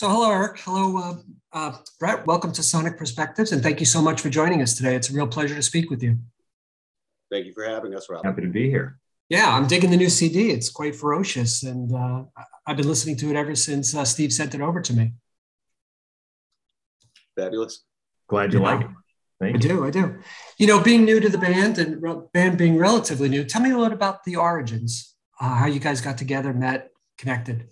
So, hello, Eric. Hello, uh, uh, Brett. Welcome to Sonic Perspectives, and thank you so much for joining us today. It's a real pleasure to speak with you. Thank you for having us, Rob. Happy to be here. Yeah, I'm digging the new CD. It's quite ferocious, and uh, I've been listening to it ever since uh, Steve sent it over to me. Fabulous. Glad you yeah. like it. Thank I you. do. I do. You know, being new to the band and re- band being relatively new, tell me a little about the origins, uh, how you guys got together, met, connected.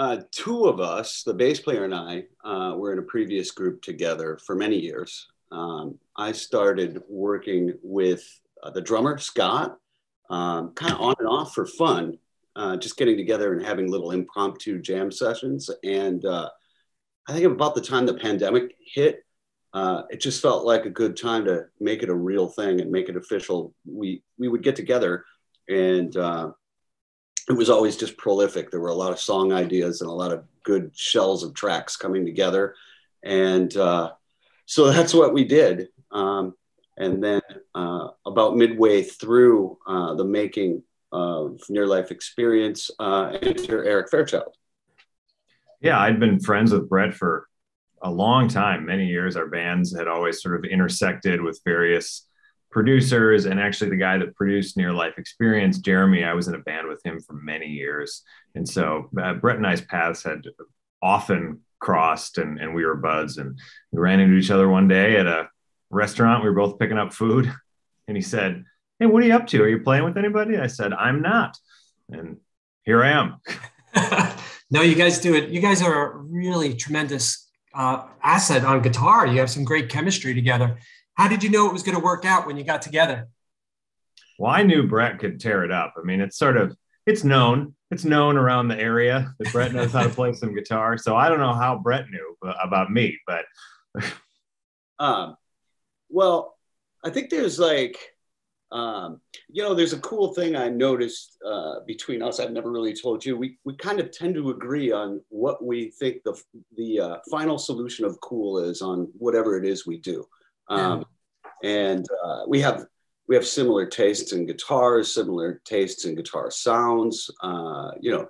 Uh, two of us, the bass player and I, uh, were in a previous group together for many years. Um, I started working with uh, the drummer, Scott, um, kind of on and off for fun, uh, just getting together and having little impromptu jam sessions. And uh, I think about the time the pandemic hit, uh, it just felt like a good time to make it a real thing and make it official. We, we would get together and it was always just prolific. There were a lot of song ideas and a lot of good shells of tracks coming together. And uh, so that's what we did. Um, and then uh, about midway through uh, the making of Near Life Experience, uh, enter Eric Fairchild. Yeah, I'd been friends with Brett for a long time, many years. Our bands had always sort of intersected with various producers and actually the guy that produced Near Life Experience, Jeremy. I was in a band with him for many years, and so uh, Brett and I's paths had often crossed, and and we were buds, and we ran into each other one day at a restaurant. We were both picking up food, and he said, "Hey, what are you up to? Are you playing with anybody?" I said, "I'm not," and here I am. no, you guys do it. You guys are a really tremendous uh, asset on guitar. You have some great chemistry together. How did you know it was going to work out when you got together? Well, I knew Brett could tear it up. I mean, it's sort of it's known. It's known around the area that Brett knows how to play some guitar. So I don't know how Brett knew about me, but um, well, I think there's like um, you know, there's a cool thing I noticed uh, between us. I've never really told you. We we kind of tend to agree on what we think the the uh, final solution of cool is on whatever it is we do. Um, and uh, we have we have similar tastes in guitars, similar tastes in guitar sounds. Uh, you know,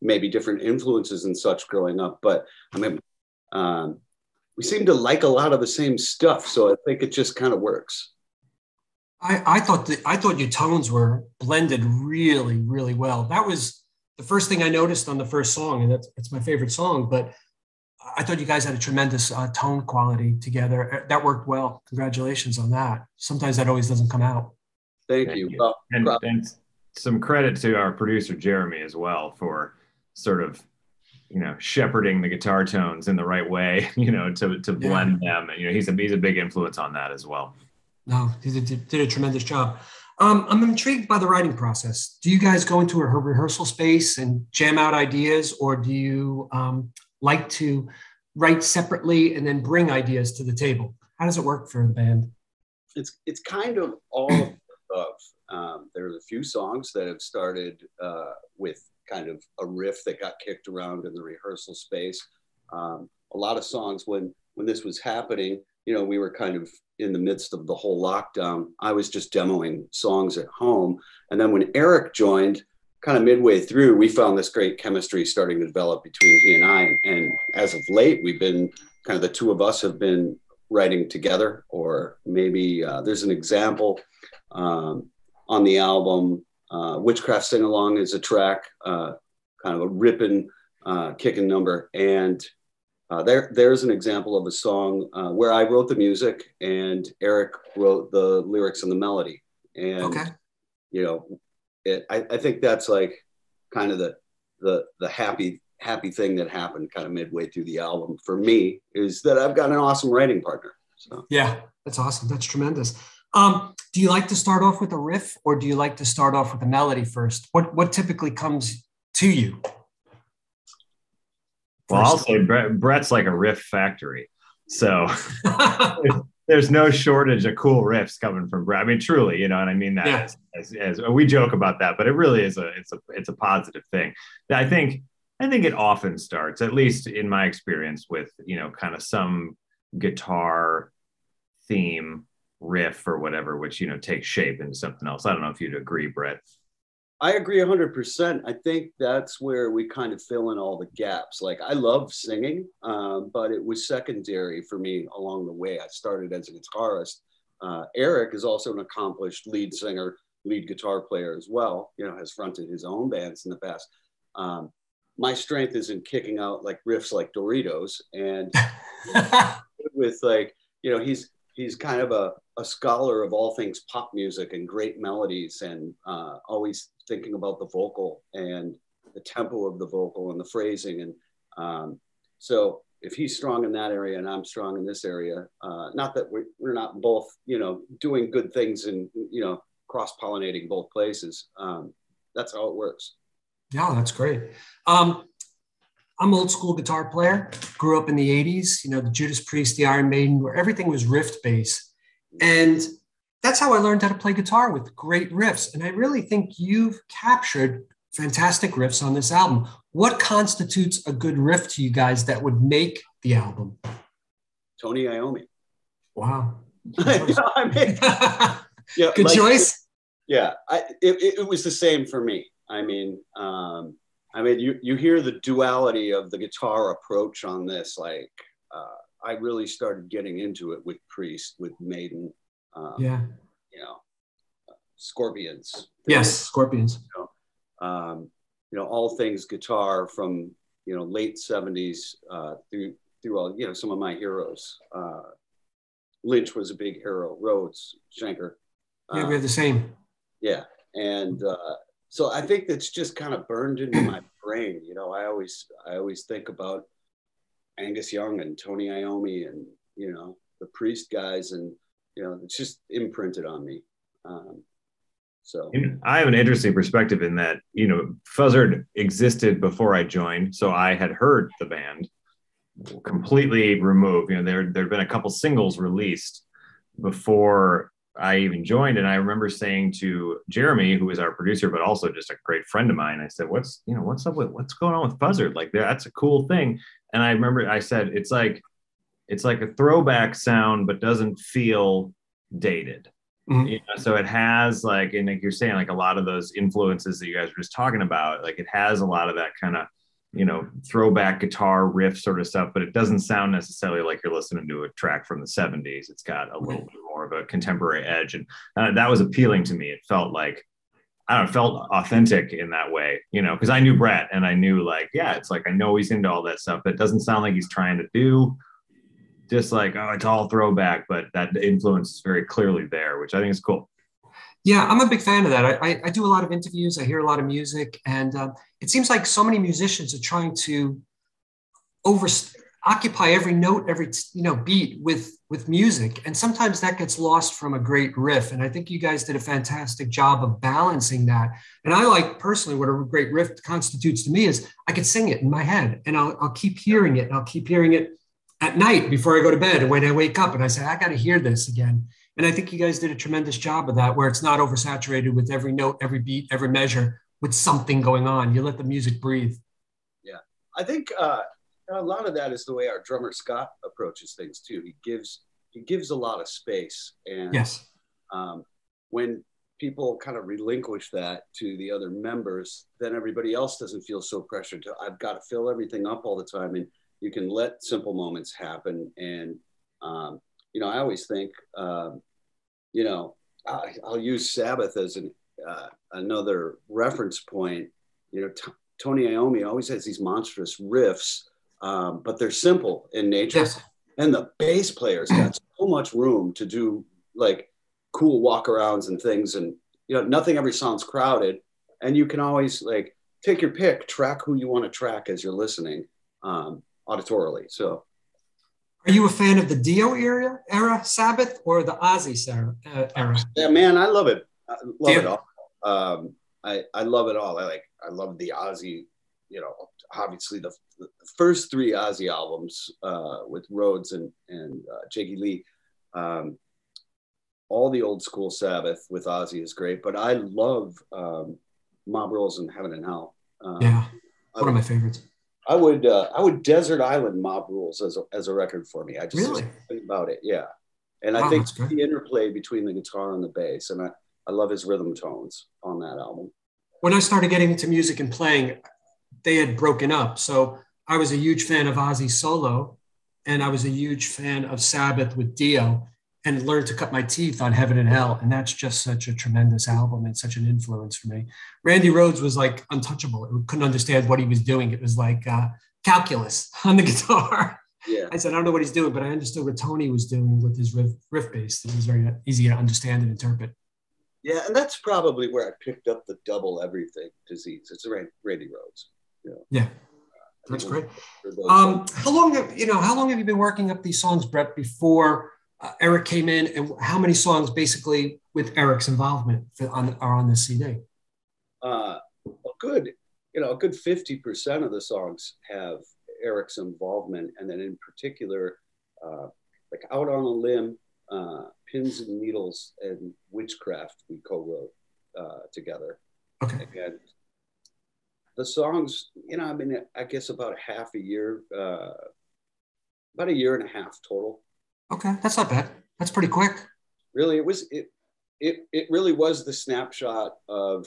maybe different influences and such growing up, but I mean, um, we seem to like a lot of the same stuff. So I think it just kind of works. I, I thought that I thought your tones were blended really, really well. That was the first thing I noticed on the first song, and that's it's my favorite song. But I thought you guys had a tremendous uh, tone quality together. Uh, that worked well. Congratulations on that. Sometimes that always doesn't come out. Thank, Thank you. you. Well, and, and, some credit to our producer Jeremy as well for sort of, you know, shepherding the guitar tones in the right way. You know, to to blend yeah. them. You know, he's a he's a big influence on that as well. No, he did, did a tremendous job. Um, I'm intrigued by the writing process. Do you guys go into a rehearsal space and jam out ideas, or do you um, like to write separately and then bring ideas to the table? How does it work for the band? It's it's kind of all of the Um, there's a few songs that have started uh, with kind of a riff that got kicked around in the rehearsal space. Um, a lot of songs when when this was happening, you know, we were kind of in the midst of the whole lockdown. I was just demoing songs at home, and then when Eric joined, kind of midway through, we found this great chemistry starting to develop between he and I. And as of late, we've been kind of the two of us have been writing together, or maybe uh, there's an example um, on the album. Uh, Witchcraft Singalong is a track, uh, kind of a ripping, uh, kicking number. And uh, there, there's an example of a song uh, where I wrote the music and Eric wrote the lyrics and the melody. And, okay. you know, it, I, I think that's like kind of the the the happy happy thing that happened kind of midway through the album for me is that I've got an awesome writing partner. So yeah, that's awesome. That's tremendous. Um, do you like to start off with a riff or do you like to start off with a melody first? What what typically comes to you? Well, I'll say Brett, Brett's like a riff factory. So there's no shortage of cool riffs coming from Brett. I mean, truly, you know, and I mean that yeah. as, as, as, we joke about that, but it really is a it's a it's a positive thing. I think I think it often starts, at least in my experience, with you know, kind of some guitar theme riff or whatever, which you know takes shape into something else. I don't know if you'd agree, Brett. I agree 100%. I think that's where we kind of fill in all the gaps. Like, I love singing, um, but it was secondary for me along the way. I started as a guitarist. Uh, Eric is also an accomplished lead singer, lead guitar player as well, you know, has fronted his own bands in the past. Um, my strength is in kicking out like riffs like Doritos and with like, you know, he's, he's kind of a, a scholar of all things pop music and great melodies and uh, always thinking about the vocal and the tempo of the vocal and the phrasing. And um, so if he's strong in that area and I'm strong in this area, uh, not that we're, we're not both, you know, doing good things and, you know, cross pollinating both places. Um, that's how it works. Yeah, that's great. Um, I'm old school guitar player, grew up in the 80s, you know, the Judas Priest, the Iron Maiden, where everything was riff based. And that's how I learned how to play guitar with great riffs. And I really think you've captured fantastic riffs on this album. What constitutes a good riff to you guys that would make the album? Tony Iommi. Wow. I mean, yeah, good like, choice. Yeah, I, it, it was the same for me. I mean, um, I mean, you, you hear the duality of the guitar approach on this. Like, uh, I really started getting into it with Priest, with Maiden. Um, yeah. You know, Scorpions. Yes, Scorpions. You know, um, you know, all things guitar from you know late '70s uh, through through all you know some of my heroes. Uh, Lynch was a big hero. Rhoads, Schenker. Yeah, we have the same. Yeah, and uh, so I think that's just kind of burned into my brain. You know, I always I always think about Angus Young and Tony Iommi and you know the Priest guys, and you know it's just imprinted on me. Um, so I have an interesting perspective in that you know FuZZrd existed before I joined, so I had heard the band completely removed. You know, there there'd been a couple singles released before I even joined, and I remember saying to Jeremy, who is our producer, but also just a great friend of mine, I said, "What's you know what's up with what's going on with FuZZrd? Like that's a cool thing." And I remember I said, "It's like it's like a throwback sound, but doesn't feel dated." Mm-hmm. You know, so it has like, and like you're saying, like a lot of those influences that you guys were just talking about, like it has a lot of that kind of you know throwback guitar riff sort of stuff but it doesn't sound necessarily like you're listening to a track from the 70s it's got a little bit more of a contemporary edge. And uh, that was appealing to me. It felt like i don't know felt authentic in that way you know because i knew brett and i knew like yeah it's like i know he's into all that stuff but it doesn't sound like he's trying to do just like oh it's all throwback but that influence is very clearly there which i think is cool. Yeah, I'm a big fan of that. I, I, I, do a lot of interviews. I hear a lot of music, and um, it seems like so many musicians are trying to over occupy every note, every you know beat with with music, and sometimes that gets lost from a great riff. And I think you guys did a fantastic job of balancing that. And I like personally what a great riff constitutes to me is I could sing it in my head, and I'll, I'll keep hearing it, and I'll keep hearing it at night before I go to bed, and when I wake up, and I say I got to hear this again and I think you guys did a tremendous job of that, where it's not oversaturated with every note, every beat, every measure with something going on. You let the music breathe. Yeah, I think uh, a lot of that is the way our drummer Scott approaches things too. He gives he gives a lot of space, and yes, um, when people kind of relinquish that to the other members, then everybody else doesn't feel so pressured to I've got to fill everything up all the time, and you can let simple moments happen and um, you know, I always think, um, you know, I, will use Sabbath as an, uh, another reference point. You know, t- Tony Iommi always has these monstrous riffs, um, but they're simple in nature. Yes. And the bass players got so much room to do like cool walkarounds and things. And, you know, nothing ever sounds crowded. And you can always like take your pick, track who you want to track as you're listening um, auditorily. So are you a fan of the Dio era, era Sabbath or the Ozzy uh, era? Yeah, man, I love it. I love Dio. it all. Um, I, I love it all. I like I love the Ozzy, you know, obviously the, the first three Ozzy albums uh, with Rhoads and and uh, Jakey Lee. Um, all the old school Sabbath with Ozzy is great, but I love um, Mob Rules and Heaven and Hell. Um, yeah, one of my favorites. I would uh, I would Desert Island Mob Rules as a, as a record for me. I just really think about it, yeah. And wow, I think the interplay between the guitar and the bass, and I, I love his rhythm tones on that album. when I started getting into music and playing, they had broken up. So I was a huge fan of Ozzy solo, and I was a huge fan of Sabbath with Dio, and learned to cut my teeth on Heaven and Hell. And that's just such a tremendous album and such an influence for me. Randy Rhoads was like untouchable. I couldn't understand what he was doing. It was like uh, calculus on the guitar. Yeah. I said, I don't know what he's doing, but I understood what Tony was doing with his riff, riff bass. It was very easy to understand and interpret. Yeah, and that's probably where I picked up the double everything disease. It's Randy Rhoads. You know? Yeah, that's great. Um, how long have you know? How long have you been working up these songs, Brett? Before uh, Eric came in, and how many songs basically with Eric's involvement on, are on this CD? Uh, a good, you know, a good fifty percent of the songs have Eric's involvement, and then in particular, uh, like "Out on a Limb," uh, "Pins and Needles," and "Witchcraft" we co-wrote uh, together. Okay. And the songs, you know, I mean, I guess about half a year, uh, about a year and a half total. Okay, that's not bad. That's pretty quick. Really, it was it it it really was the snapshot of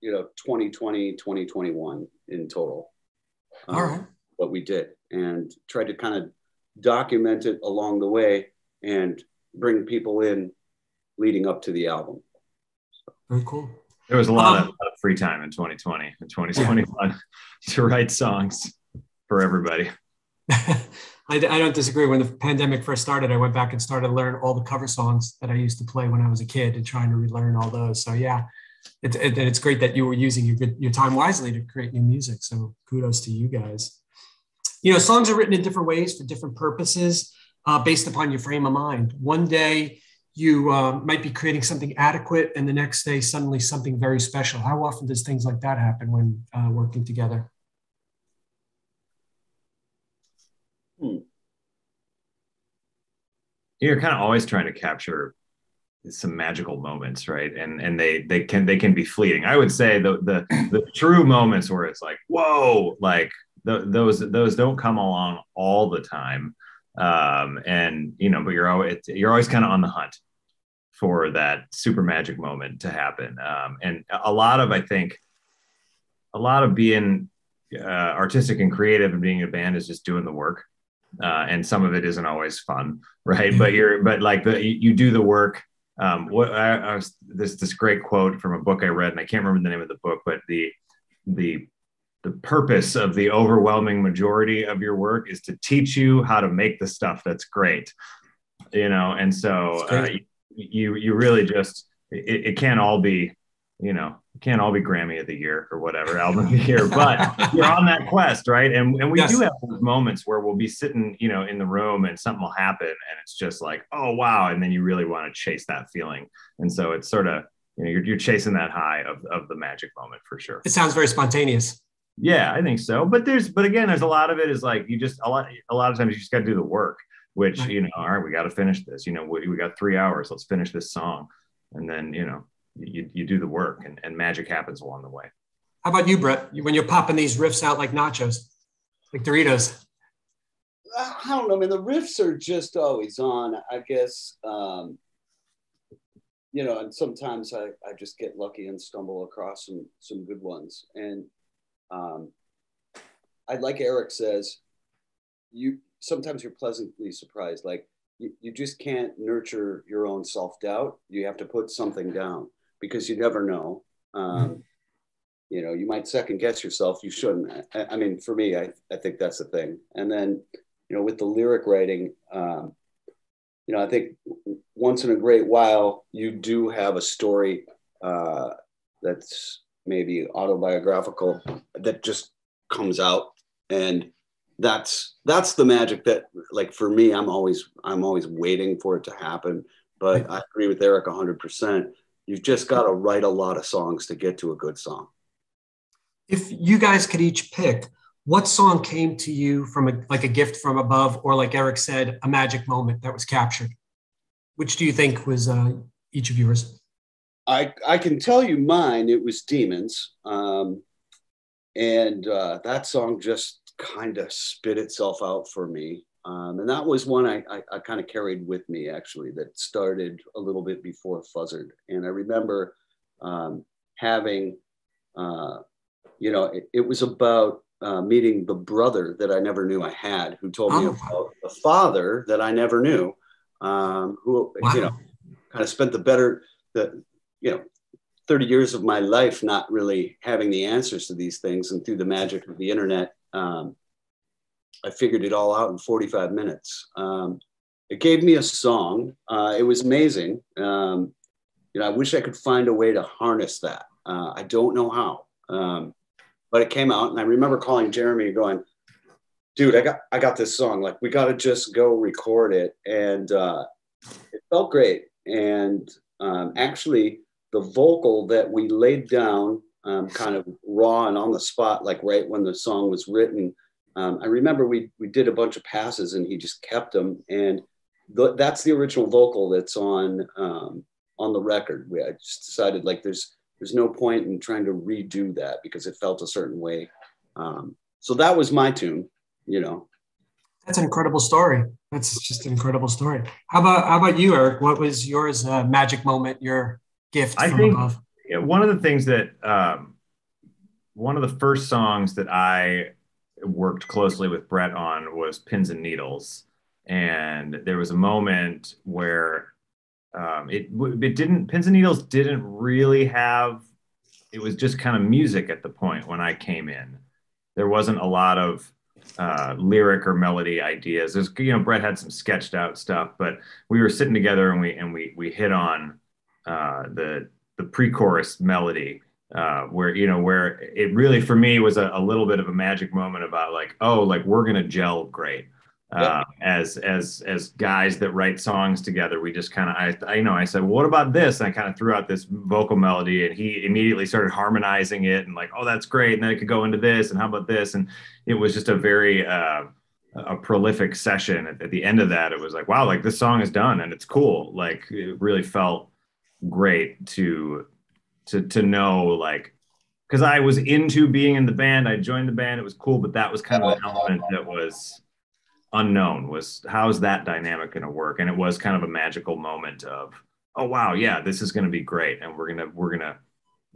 you know 2020 2021 in total. Um, All right. What we did and tried to kind of document it along the way and bring people in leading up to the album. So. Very cool. There was a lot, um, of, lot, of, free time in 2020 and 2021 yeah. to write songs for everybody. I, I, don't disagree. When the pandemic first started, I went back and started to learn all the cover songs that I used to play when I was a kid and trying to relearn all those. So yeah, it, it, it's great that you were using your your time wisely to create new music. So kudos to you guys. You know, songs are written in different ways for different purposes uh, based upon your frame of mind. One day you uh, might be creating something adequate, and the next day suddenly something very special. How often does things like that happen when uh, working together? Hmm. You're kind of always trying to capture some magical moments, right? And and they they can they can be fleeting. I would say the the the true moments where it's like whoa, like the, those those don't come along all the time um, and you know, but you're always you're always kind of on the hunt for that super magic moment to happen. Um, and a lot of I think a lot of being uh, artistic and creative and being a band is just doing the work. Uh, and some of it isn't always fun, right? but you're, but like the you, you do the work. Um, what I, I was this this great quote from a book I read, and I can't remember the name of the book, but the the the purpose of the overwhelming majority of your work is to teach you how to make the stuff that's great you know and so uh, you you really just it, it can't all be you know it can't all be grammy of the year or whatever album of the year but you're on that quest right? And, and we yes. do have those moments where we'll be sitting you know in the room and something will happen and it's just like oh wow and then you really want to chase that feeling. And so it's sort of you know you're, you're chasing that high of, of the magic moment for sure. It sounds very spontaneous yeah, I think so. But there's, but again, there's a lot of it is like you just a lot, a lot of times you just got to do the work. Which right. you know, all right, we got to finish this. You know, we, we got three hours. Let's finish this song, and then you know, you you do the work, and, and magic happens along the way. How about you, Brett? When you're popping these riffs out like nachos, like Doritos? I don't know. I mean, the riffs are just always on. I guess um, you know, and sometimes I, I just get lucky and stumble across some some good ones. And um, I like Eric says, you sometimes you're pleasantly surprised. Like you, you just can't nurture your own self doubt. You have to put something down because you never know. Um, mm-hmm. You know, you might second guess yourself. You shouldn't. I, I, mean, for me, I, I think that's the thing. And then, you know, with the lyric writing, um, you know, I think once in a great while, you do have a story uh, that's maybe autobiographical that just comes out. And that's that's the magic that like for me i'm always i'm always waiting for it to happen. But i agree with eric 100% you've just got to write a lot of songs to get to a good song. If you guys could each pick what song came to you from a, like a gift from above or like eric said a magic moment that was captured? Which do you think was uh, each of yours I, I can tell you mine, it was Demons. Um, and uh, that song just kind of spit itself out for me. Um, and that was one I, I, I kind of carried with me actually that started a little bit before FuZZrd. And I remember um, having uh, you know, it, it was about uh, meeting the brother that I never knew I had, who told me Oh. about the father that I never knew, um, who Wow. you know, kind of spent the better the you know. 30 years of my life not really having the answers to these things and through the magic of the internet um, i figured it all out in 45 minutes. Um, it gave me a song. Uh, it was amazing. Um, you know i wish i could find a way to harness that. Uh, i don't know how. Um, but it came out and i remember calling jeremy going dude i got i got this song. Like we got to just go record it. And uh, it felt great. And um, actually the vocal that we laid down um, kind of raw and on the spot like right when the song was written um, i remember we we did a bunch of passes and he just kept them and that's the original vocal that's on um, on the record we, i just decided like there's there's no point in trying to redo that because it felt a certain way um, so that was my tune you know That's an incredible story. That's just an incredible story. How about how about you, Eric? What was yours uh, magic moment? Your gift I from think- above? One of the things that um, one of the first songs that I worked closely with Brett on was Pins and Needles, and there was a moment where um, it it didn't Pins and Needles didn't really have it was just kind of music at the point when I came in. There wasn't a lot of uh, lyric or melody ideas. There's you know Brett had some sketched out stuff, but we were sitting together and we and we we hit on uh, the the pre-chorus melody uh, where you know where it really for me was a, a little bit of a magic moment about like oh like we're gonna gel great. Uh, as as as guys that write songs together we just kind of I, I you know I said well, what about this? And I kind of threw out this vocal melody and he immediately started harmonizing it and like oh that's great and then it could go into this and how about this? And it was just a very uh, a prolific session. At, at the end of that it was like wow like this song is done and it's cool. Like it really felt great to to to know like because I was into being in the band. I joined the band. It was cool, but that was kind of an element that was unknown. Was how's that dynamic going to work? And it was kind of a magical moment of oh wow, yeah, this is going to be great, and we're gonna we're gonna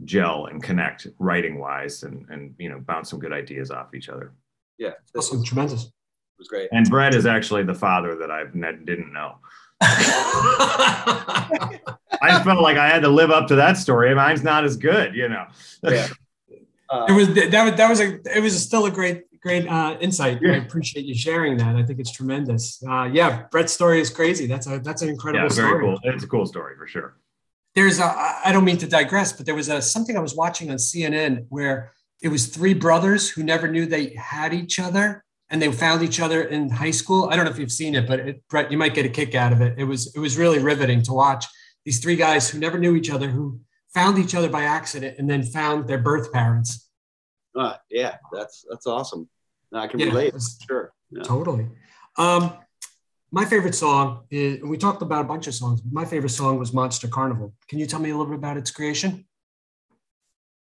gel and connect writing wise, and and you know bounce some good ideas off each other. yeah this Awesome, was, tremendous. It was great And Brett is actually the father that I didn't know. I just felt like I had to live up to that story. Mine's not as good, you know. Yeah. Uh, it was that was that was a it was still a great great uh, insight. I appreciate you sharing that. I think it's tremendous. Uh, yeah, Brett's story is crazy. That's a that's an incredible yeah, very story. cool. It's a cool story for sure. There's a, I don't mean to digress, but there was a something I was watching on CNN where it was three brothers who never knew they had each other and they found each other in high school. I don't know if you've seen it, but it, Brett, you might get a kick out of it. It was it was really riveting to watch these three guys who never knew each other who found each other by accident and then found their birth parents. uh, yeah that's that's awesome i can Yeah, relate sure yeah. Totally. Um, my favorite song is, we talked about a bunch of songs. My favorite song was Monster Carnival. Can you tell me a little bit about its creation?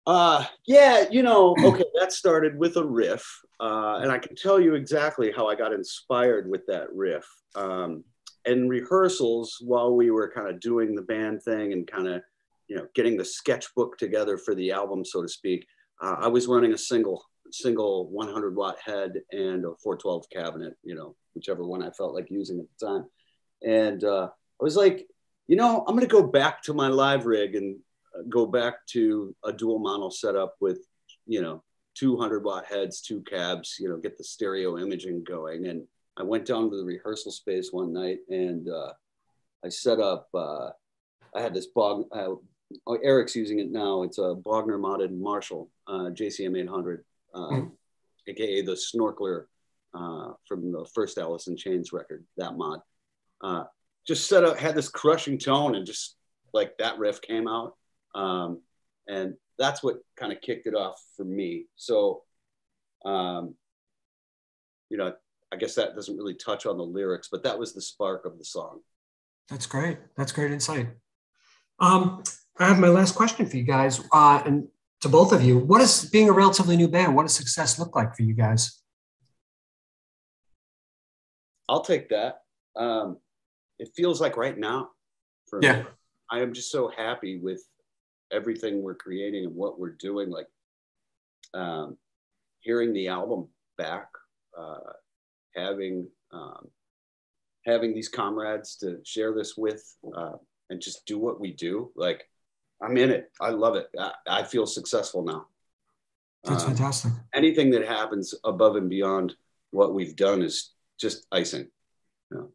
Uh, yeah, you know, okay, that started with a riff, uh, and I can tell you exactly how I got inspired with that riff. Um, in rehearsals, while we were kind of doing the band thing and kind of, you know, getting the sketchbook together for the album, so to speak, uh, I was running a single, single 100 watt head and a 412 cabinet, you know, whichever one I felt like using at the time. And uh, I was like, you know, I'm going to go back to my live rig and uh, go back to a dual mono setup with, you know, 200 watt heads, two cabs, you know, get the stereo imaging going. And I went down to the rehearsal space one night and uh, I set up, uh, I had this bog, uh, oh, Eric's using it now. It's a Bogner modded Marshall uh, JCM 800, uh, Mm. aka the snorkeler uh, from the first Alice in Chains record, that mod. Uh, just set up, had this crushing tone and just like that riff came out. Um, and that's what kind of kicked it off for me. So, um, you know, I guess that doesn't really touch on the lyrics, but that was the spark of the song. That's great. That's great insight. Um, I have my last question for you guys, uh, and to both of you. What is being a relatively new band? What does success look like for you guys? I'll take that. Um, it feels like right now for Yeah. me. I am just so happy with everything we're creating and what we're doing. Like um, hearing the album back, uh, having um, having these comrades to share this with, uh, and just do what we do. Like, I'm in it. I love it. I, I feel successful now. That's um, fantastic. Anything that happens above and beyond what we've done is just icing. You know?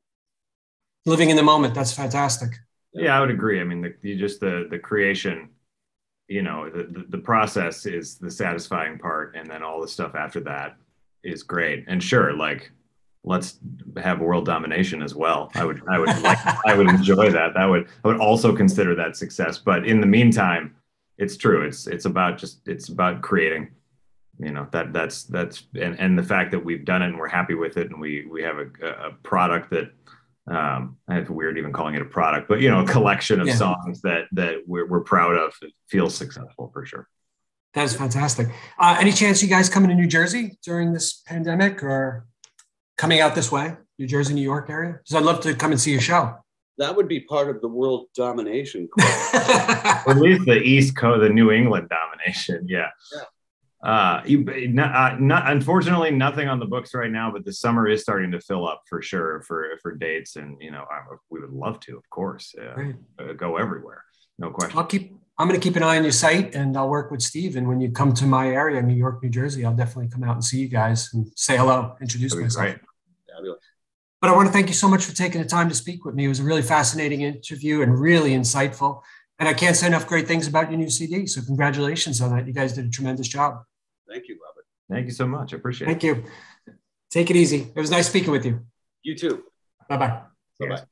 Living in the moment. That's fantastic. Yeah, I would agree. I mean, the, the just the the creation, you know, the, the the process is the satisfying part, and then all the stuff after that is great. And sure, like let's have world domination as well. I would I would like I would enjoy that. That would I would also consider that success. But in the meantime, it's true. It's it's about just it's about creating. You know that that's that's and and the fact that we've done it and we're happy with it and we we have a, a product that um it's weird even calling it a product but you know a collection of yeah. songs that that we're, we're proud of it feels successful for sure that is fantastic uh, any chance you guys coming to new jersey during this pandemic or coming out this way new jersey new york area because i'd love to come and see a show that would be part of the world domination at least the east coast the new england domination yeah, yeah. Uh, you, not, uh, not, unfortunately, nothing on the books right now, but the summer is starting to fill up for sure for for dates, and you know, I, we would love to, of course, uh, right. uh, go everywhere, no question. I'll keep. I'm going to keep an eye on your site, and I'll work with Steve. And when you come to my area, New York, New Jersey, I'll definitely come out and see you guys and say hello, introduce myself. Great. But I want to thank you so much for taking the time to speak with me. It was a really fascinating interview and really insightful. And I can't say enough great things about your new CD. So congratulations on that. You guys did a tremendous job. Thank you, Robert. Thank you so much. I appreciate Thank it. Thank you. Take it easy. It was nice speaking with you. You too. Bye bye. Bye bye.